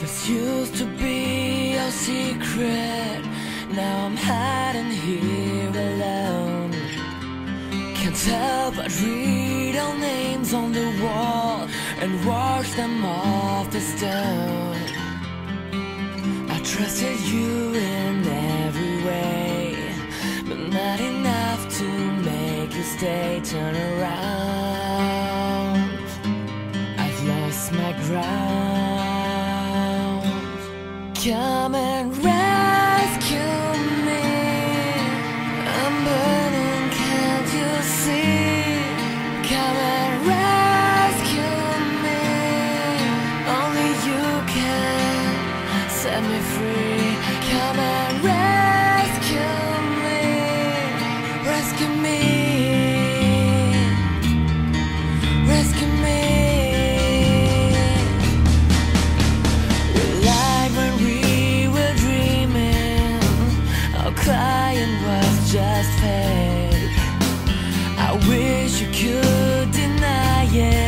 This used to be our secret. Now I'm hiding here alone. Can't tell but read our names on the wall And wash them off the stone. I trusted you in every way But not enough to make you stay, turn around. Come and I wish you could deny it.